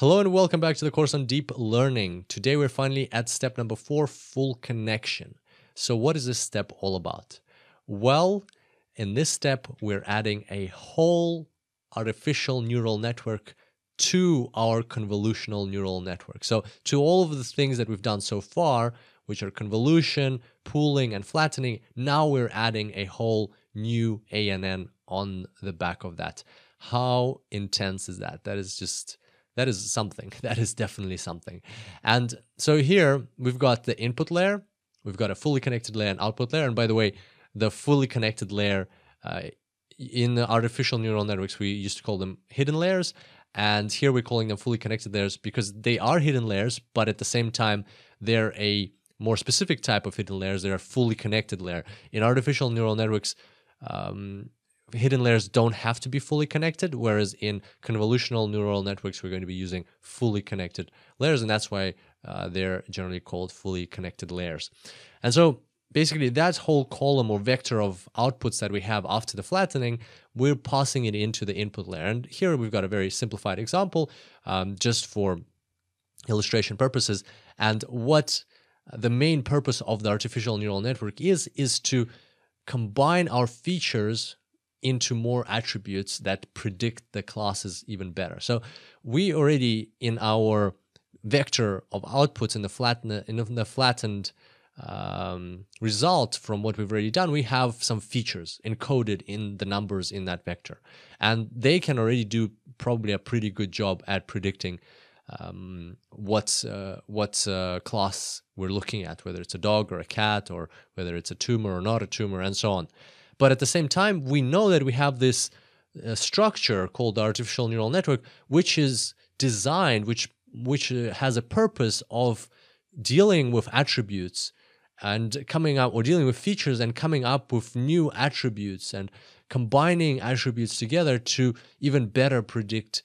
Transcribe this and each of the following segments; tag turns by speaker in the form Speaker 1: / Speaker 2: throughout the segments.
Speaker 1: Hello and welcome back to the course on deep learning. Today we're finally at step number four, full connection. So what is this step all about? Well, in this step, we're adding a whole artificial neural network to our convolutional neural network. So to all of the things that we've done so far, which are convolution, pooling, and flattening, now we're adding a whole new ANN on the back of that. How intense is that? That is just that is something. That is definitely something. And so here we've got the input layer, we've got a fully connected layer and output layer. And by the way, the fully connected layer uh, in artificial neural networks, we used to call them hidden layers. And here we're calling them fully connected layers because they are hidden layers, but at the same time, they're a more specific type of hidden layers. They're a fully connected layer. In artificial neural networks, um, hidden layers don't have to be fully connected, whereas in convolutional neural networks, we're going to be using fully connected layers, and that's why uh, they're generally called fully connected layers. And so basically that whole column or vector of outputs that we have after the flattening, we're passing it into the input layer. And here we've got a very simplified example um, just for illustration purposes. And what the main purpose of the artificial neural network is, is to combine our features into more attributes that predict the classes even better. So we already in our vector of outputs in the flatten in the flattened um, result from what we've already done, we have some features encoded in the numbers in that vector, and they can already do probably a pretty good job at predicting um, what uh, what uh, class we're looking at, whether it's a dog or a cat, or whether it's a tumor or not a tumor, and so on. But at the same time, we know that we have this uh, structure called the artificial neural network, which is designed, which which uh, has a purpose of dealing with attributes and coming up or dealing with features and coming up with new attributes and combining attributes together to even better predict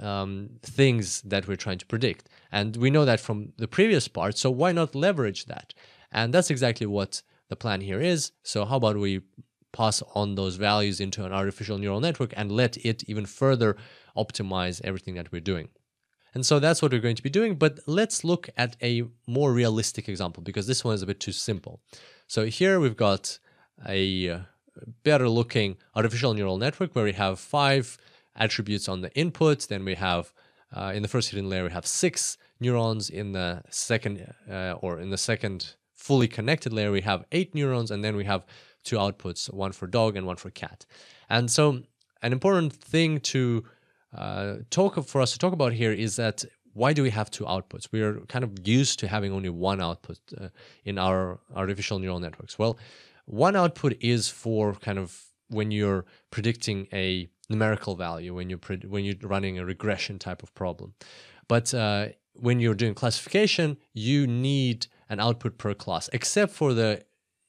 Speaker 1: um, things that we're trying to predict. And we know that from the previous part, so why not leverage that? And that's exactly what the plan here is. So how about we pass on those values into an artificial neural network and let it even further optimize everything that we're doing. And so that's what we're going to be doing. But let's look at a more realistic example because this one is a bit too simple. So here we've got a uh, better looking artificial neural network where we have five attributes on the input. Then we have uh, in the first hidden layer, we have six neurons. In the second uh, or in the second fully connected layer, we have eight neurons. And then we have two outputs, one for dog and one for cat. And so an important thing to uh, talk for us to talk about here is that why do we have two outputs? We are kind of used to having only one output uh, in our artificial neural networks. Well, one output is for kind of when you're predicting a numerical value, when you're when you're running a regression type of problem. But uh, when you're doing classification, you need an output per class, except for the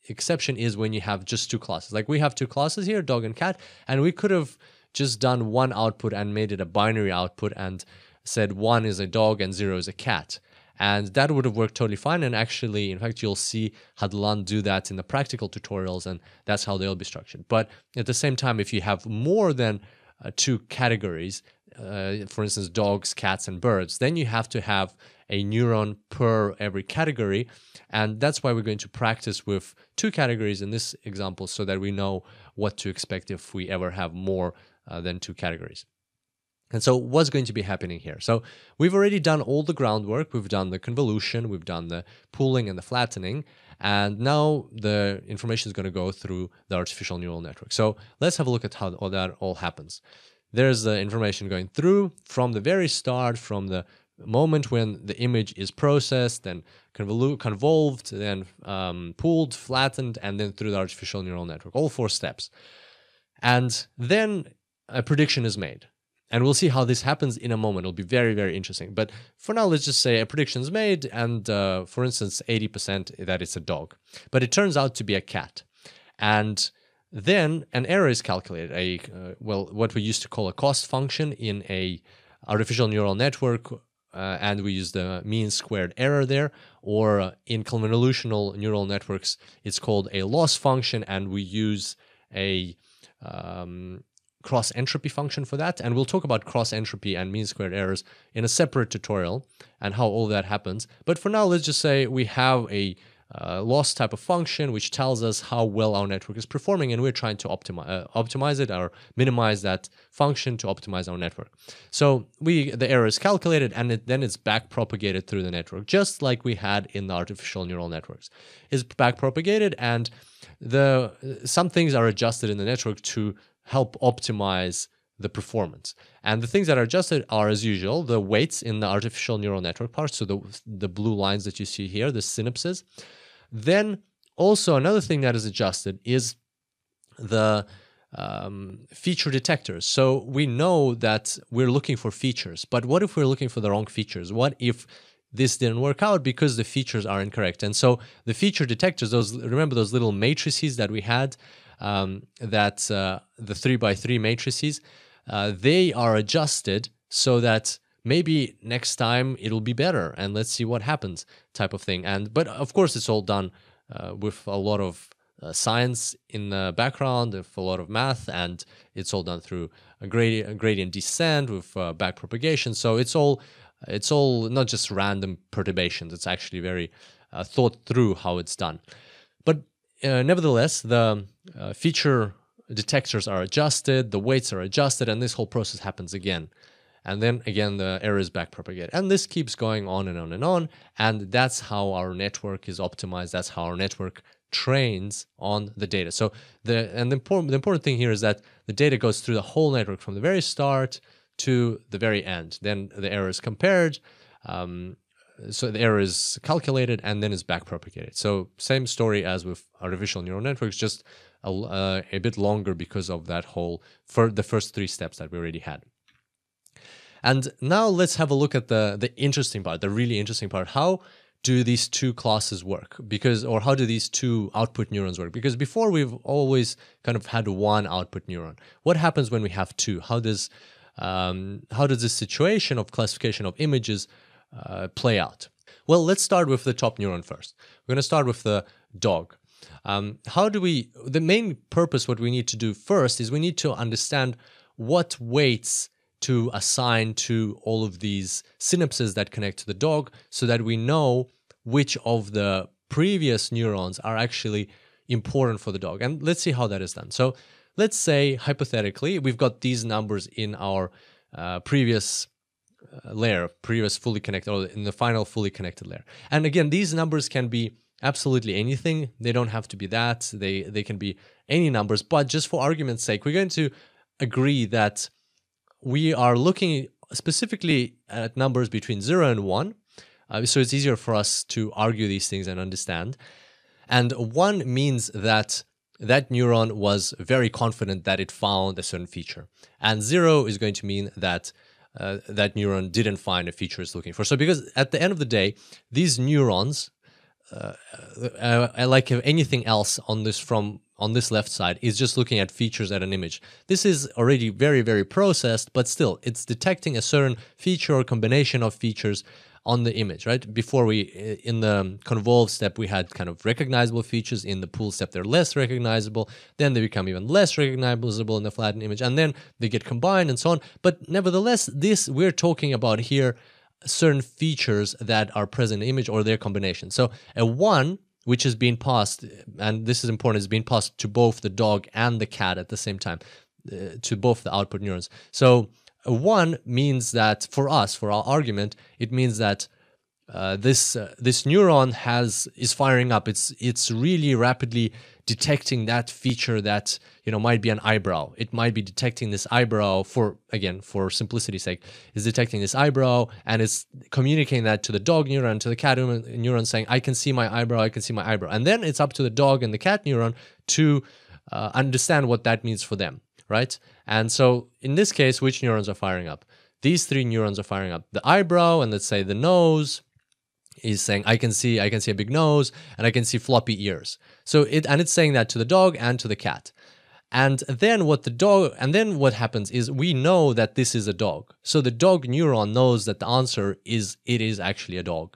Speaker 1: exception is when you have just two classes. Like we have two classes here, dog and cat, and we could have just done one output and made it a binary output and said one is a dog and zero is a cat. And that would have worked totally fine. And actually, in fact, you'll see Hadelin do that in the practical tutorials, and that's how they'll be structured. But at the same time, if you have more than uh, two categories, uh, for instance, dogs, cats, and birds, then you have to have a neuron per every category. And that's why we're going to practice with two categories in this example so that we know what to expect if we ever have more uh, than two categories. And so what's going to be happening here? So we've already done all the groundwork. We've done the convolution, we've done the pooling and the flattening. And now the information is going to go through the artificial neural network. So let's have a look at how all that all happens. There's the information going through from the very start, from the moment when the image is processed, then convolved, then um, pooled, flattened, and then through the artificial neural network, all four steps. And then a prediction is made. And we'll see how this happens in a moment. It'll be very, very interesting. But for now, let's just say a prediction is made, and uh, for instance, 80% that it's a dog. But it turns out to be a cat. And then an error is calculated, a uh, well, what we used to call a cost function in a artificial neural network uh, and we use the mean squared error there. Or uh, in convolutional neural networks, it's called a loss function, and we use a um, cross entropy function for that. And we'll talk about cross entropy and mean squared errors in a separate tutorial and how all that happens. But for now, let's just say we have a uh, loss type of function which tells us how well our network is performing and we're trying to optimize uh, optimize it or minimize that function to optimize our network so we the error is calculated and it, then it's back propagated through the network just like we had in the artificial neural networks is back propagated and the some things are adjusted in the network to help optimize the performance. And the things that are adjusted are, as usual, the weights in the artificial neural network part, so the, the blue lines that you see here, the synapses. Then also another thing that is adjusted is the um, feature detectors. So we know that we're looking for features, but what if we're looking for the wrong features? What if this didn't work out because the features are incorrect? And so the feature detectors, those remember those little matrices that we had, um, that uh, the three by three matrices, uh, they are adjusted so that maybe next time it'll be better and let's see what happens type of thing. And but of course it's all done uh, with a lot of uh, science in the background with a lot of math and it's all done through a gradient, a gradient descent with uh, back propagation. So it's all it's all not just random perturbations. It's actually very uh, thought through how it's done. But uh, nevertheless the uh, feature detectors are adjusted the weights are adjusted and this whole process happens again and then again the error is back propagated and this keeps going on and on and on. And that's how our network is optimized. That's how our network trains on the data. So the and the important the important thing here is that the data goes through the whole network from the very start to the very end. Then the error is compared um, so the error is calculated and then is back propagated so same story as with artificial neural networks just a, uh, a bit longer because of that whole for the first three steps that we already had and now let's have a look at the the interesting part, the really interesting part. How do these two classes work? Because or how do these two output neurons work? Because before we've always kind of had one output neuron. What happens when we have two? How does um, how does this situation of classification of images uh, play out? Well, let's start with the top neuron first. We're going to start with the dog. Um, how do we? The main purpose, what we need to do first, is we need to understand what weights to assign to all of these synapses that connect to the dog so that we know which of the previous neurons are actually important for the dog. And let's see how that is done. So let's say hypothetically we've got these numbers in our uh, previous uh, layer, previous fully connected, or in the final fully connected layer. And again, these numbers can be absolutely anything. They don't have to be that. They they can be any numbers. But just for argument's sake, we're going to agree that we are looking specifically at numbers between 0 and 1. Uh, so it's easier for us to argue these things and understand. And 1 means that that neuron was very confident that it found a certain feature. And 0 is going to mean that uh, that neuron didn't find a feature it's looking for. So because at the end of the day, these neurons, uh, uh, like anything else on this from on this left side is just looking at features at an image. This is already very, very processed, but still it's detecting a certain feature or combination of features on the image, right? Before we, eh, in the convolve step, we had kind of recognizable features. In the pool step, they're less recognizable. Then they become even less recognizable in the flattened image. And then they get combined and so on. But nevertheless, this we're talking about here certain features that are present in the image or their combination. So a one which is being passed, and this is important, is being passed to both the dog and the cat at the same time, uh, to both the output neurons. So one means that for us, for our argument, it means that uh, this uh, this neuron has is firing up. It's it's really rapidly detecting that feature that you know might be an eyebrow. It might be detecting this eyebrow for again for simplicity's sake, is detecting this eyebrow and it's communicating that to the dog neuron to the cat neuron, saying I can see my eyebrow, I can see my eyebrow, and then it's up to the dog and the cat neuron to uh, understand what that means for them, right? And so in this case, which neurons are firing up? These three neurons are firing up: the eyebrow and let's say the nose is saying I can see I can see a big nose and I can see floppy ears. So it and it's saying that to the dog and to the cat. And then what the dog and then what happens is we know that this is a dog. So the dog neuron knows that the answer is it is actually a dog.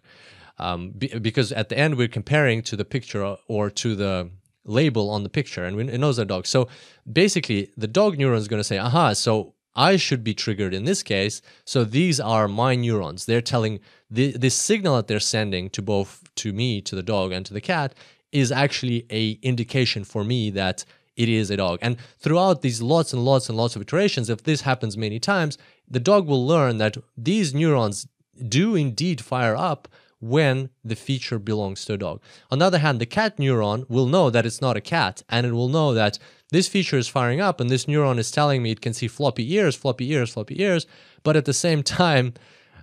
Speaker 1: Um, because at the end we're comparing to the picture or to the label on the picture and it knows a dog. So basically, the dog neuron is going to say, aha, so I should be triggered in this case. So these are my neurons. They're telling the, this signal that they're sending to both to me, to the dog, and to the cat is actually a indication for me that it is a dog. And throughout these lots and lots and lots of iterations, if this happens many times, the dog will learn that these neurons do indeed fire up when the feature belongs to a dog. On the other hand, the cat neuron will know that it's not a cat and it will know that this feature is firing up and this neuron is telling me it can see floppy ears, floppy ears, floppy ears, but at the same time,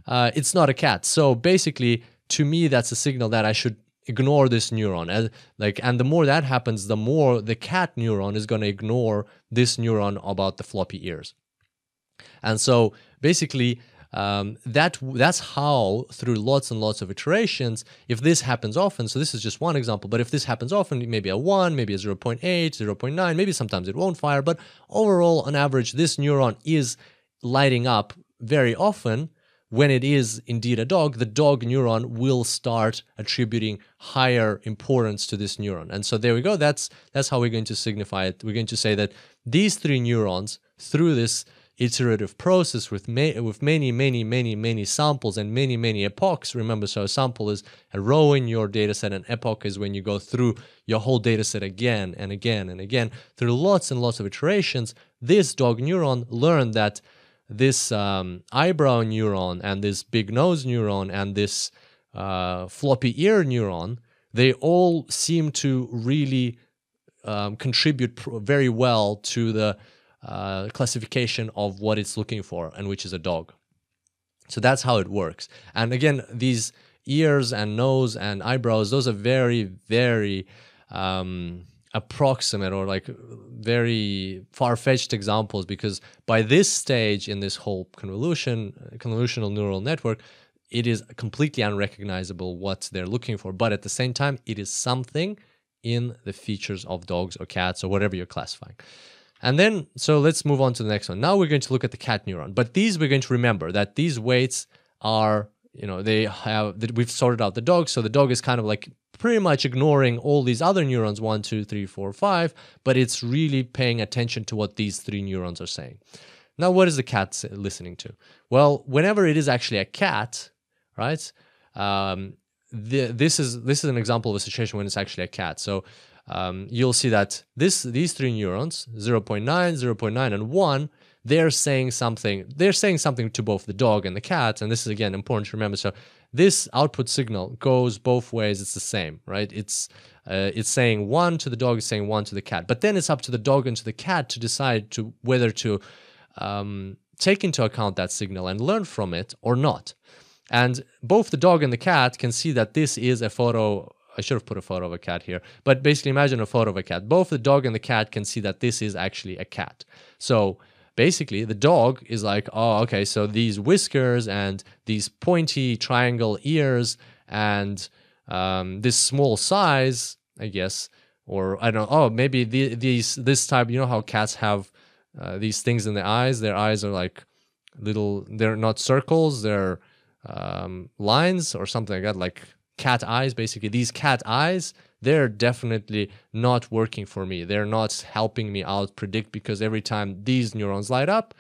Speaker 1: uh, it's not a cat. So basically, to me, that's a signal that I should ignore this neuron and like and the more that happens the more the cat neuron is going to ignore this neuron about the floppy ears and so basically um, that that's how through lots and lots of iterations if this happens often so this is just one example but if this happens often maybe a 1 maybe a 0.8 0.9 maybe sometimes it won't fire but overall on average this neuron is lighting up very often when it is indeed a dog, the dog neuron will start attributing higher importance to this neuron. And so there we go. That's that's how we're going to signify it. We're going to say that these three neurons, through this iterative process with ma- with many, many, many, many samples and many, many epochs. Remember, so a sample is a row in your dataset, and epoch is when you go through your whole dataset again and again and again through lots and lots of iterations. This dog neuron learned that this um, eyebrow neuron and this big nose neuron and this uh, floppy ear neuron, they all seem to really um, contribute pr- very well to the uh, classification of what it's looking for, and which is a dog. So that's how it works. And again, these ears and nose and eyebrows, those are very, very um, approximate or like very far-fetched examples because by this stage in this whole convolution convolutional neural network it is completely unrecognizable what they're looking for but at the same time it is something in the features of dogs or cats or whatever you're classifying and then so let's move on to the next one. Now we're going to look at the cat neuron. But these we're going to remember that these weights are you know they have that we've sorted out the dog. So the dog is kind of like pretty much ignoring all these other neurons one two three four five but it's really paying attention to what these three neurons are saying. Now what is the cat listening to? Well whenever it is actually a cat right um, the, this is this is an example of a situation when it's actually a cat. So um, you'll see that this these three neurons 0 0.9 0 0.9 and 1 they're saying something they're saying something to both the dog and the cat and this is again important to remember. So this output signal goes both ways. It's the same right? It's uh, it's saying one to the dog it's saying one to the cat. But then it's up to the dog and to the cat to decide to whether to um, take into account that signal and learn from it or not. And both the dog and the cat can see that this is a photo I should have put a photo of a cat here, but basically imagine a photo of a cat. Both the dog and the cat can see that this is actually a cat. So basically the dog is like, oh, okay, so these whiskers and these pointy triangle ears and um, this small size, I guess, or I don't know, oh, maybe the, these this type, you know how cats have uh, these things in the eyes? Their eyes are like little, they're not circles, they're um, lines or something like that, like cat eyes, basically. These cat eyes they're definitely not working for me. They're not helping me out predict because every time these neurons light up,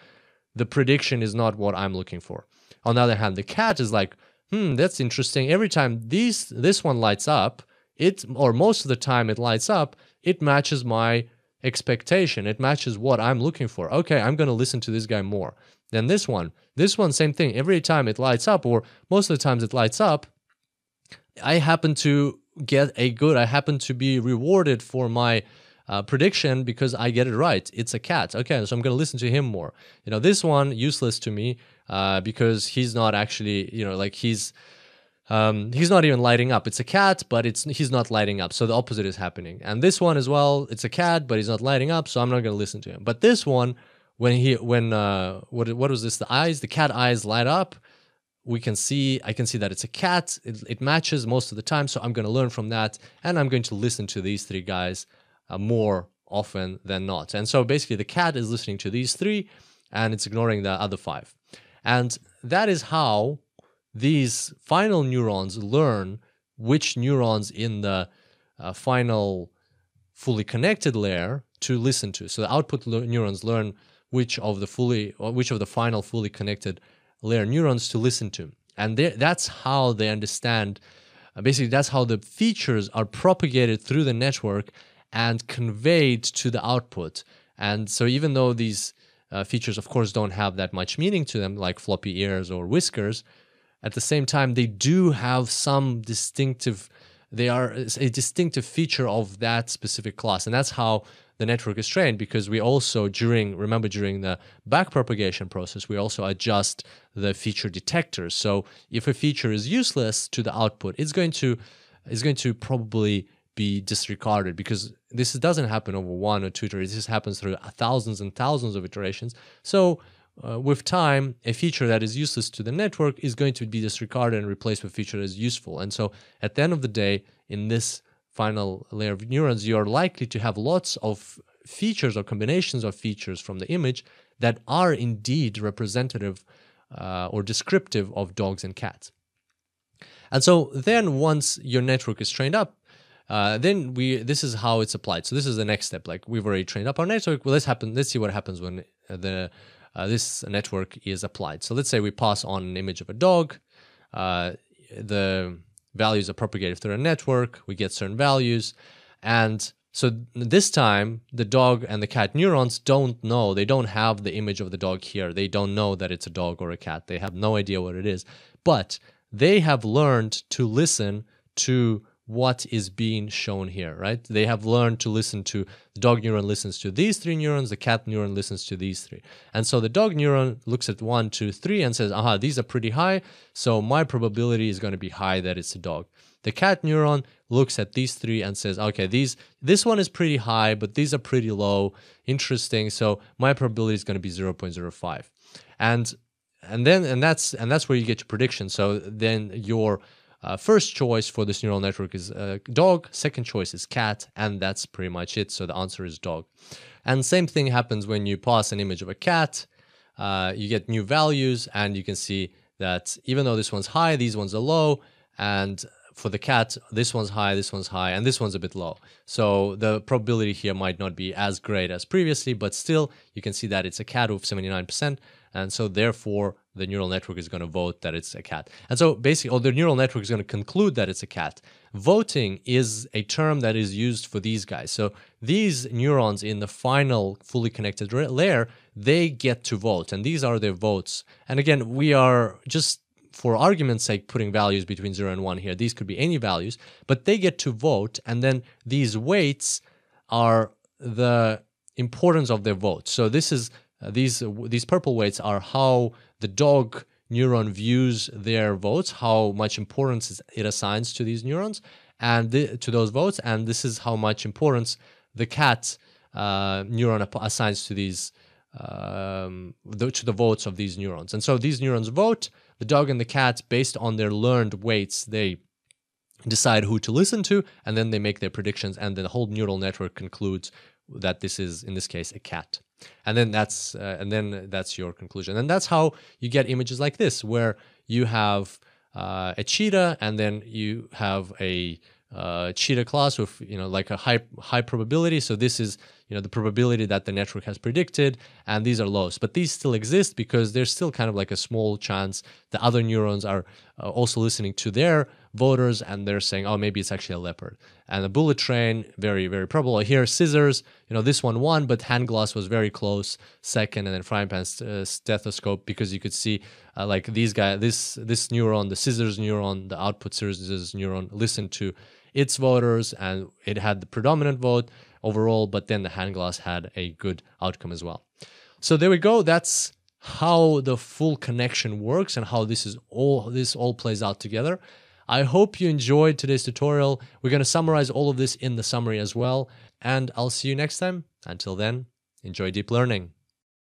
Speaker 1: the prediction is not what I'm looking for. On the other hand, the cat is like, hmm, that's interesting. Every time these this one lights up, it or most of the time it lights up, it matches my expectation. It matches what I'm looking for. Okay, I'm going to listen to this guy more. Then this one, this one, same thing. Every time it lights up, or most of the times it lights up, I happen to get a good. I happen to be rewarded for my uh, prediction because I get it right. It's a cat. Okay, so I'm going to listen to him more. You know, this one useless to me uh, because he's not actually, you know, like he's um, he's not even lighting up. It's a cat, but it's he's not lighting up. So the opposite is happening. And this one as well, it's a cat, but he's not lighting up. So I'm not going to listen to him. But this one, when he when uh, what what was this? The eyes, the cat eyes light up we can see, I can see that it's a cat. It, it matches most of the time. So I'm going to learn from that. And I'm going to listen to these three guys uh, more often than not. And so basically the cat is listening to these three and it's ignoring the other five. And that is how these final neurons learn which neurons in the uh, final fully connected layer to listen to. So the output neurons learn which of the fully which of the final fully connected layer neurons to listen to. And that's how they understand uh, basically that's how the features are propagated through the network and conveyed to the output. And so even though these uh, features of course don't have that much meaning to them like floppy ears or whiskers, at the same time they do have some distinctive they are a distinctive feature of that specific class and that's how the network is trained because we also during remember during the backpropagation process we also adjust the feature detectors so if a feature is useless to the output it's going to it's going to probably be disregarded because this doesn't happen over one or two iterations. This happens through thousands and thousands of iterations. So uh, with time, a feature that is useless to the network is going to be disregarded and replaced with a feature that is useful. And so at the end of the day, in this final layer of neurons, you're likely to have lots of features or combinations of features from the image that are indeed representative uh, or descriptive of dogs and cats. And so then once your network is trained up, uh, then we this is how it's applied. So this is the next step. Like we've already trained up our network. Well, let's happen. Let's see what happens when the uh, this network is applied. So let's say we pass on an image of a dog. Uh, the values are propagated through a network. We get certain values. And so this time, the dog and the cat neurons don't know. They don't have the image of the dog here. They don't know that it's a dog or a cat. They have no idea what it is. But they have learned to listen to what is being shown here, right? They have learned to listen to the dog neuron listens to these three neurons, the cat neuron listens to these three. And so the dog neuron looks at one, two, three and says, aha, these are pretty high. So my probability is going to be high that it's a dog. The cat neuron looks at these three and says, okay, these this one is pretty high, but these are pretty low. Interesting. So my probability is going to be 0.05. And and then and that's and that's where you get your prediction. So then your uh, first choice for this neural network is uh, dog, second choice is cat, and that's pretty much it. So the answer is dog. And same thing happens when you pass an image of a cat. Uh, you get new values, and you can see that even though this one's high, these ones are low, and for the cat, this one's high, this one's high, and this one's a bit low. So the probability here might not be as great as previously, but still you can see that it's a cat with 79%, and so therefore the neural network is going to vote that it's a cat. And so basically, or the neural network is going to conclude that it's a cat. Voting is a term that is used for these guys. So these neurons in the final fully connected layer, they get to vote, and these are their votes. And again, we are just for argument's sake putting values between 0 and 1 here. These could be any values, but they get to vote, and then these weights are the importance of their vote. So this is uh, these these purple weights are how the dog neuron views their votes, how much importance it assigns to these neurons and the, to those votes, and this is how much importance the cat uh, neuron assigns to these um, the, to the votes of these neurons. And so these neurons vote. The dog and the cat, based on their learned weights, they decide who to listen to, and then they make their predictions, and then the whole neural network concludes that this is, in this case, a cat and then that's uh, and then that's your conclusion. And that's how you get images like this where you have uh, a cheetah and then you have a uh, cheetah class with you know like a high high probability. So this is you know the probability that the network has predicted and these are lows. But these still exist because there's still kind of like a small chance the other neurons are uh, also listening to their voters and they're saying oh maybe it's actually a leopard and the bullet train very very probable here scissors you know this one won but hand glass was very close second and then frying pan uh, stethoscope because you could see uh, like these guys this this neuron the scissors neuron the output scissors neuron listened to its voters and it had the predominant vote overall, but then the hand glass had a good outcome as well. So there we go. That's how the full connection works and how this is all this all plays out together. I hope you enjoyed today's tutorial. We're going to summarize all of this in the summary as well, and I'll see you next time. Until then, enjoy deep learning.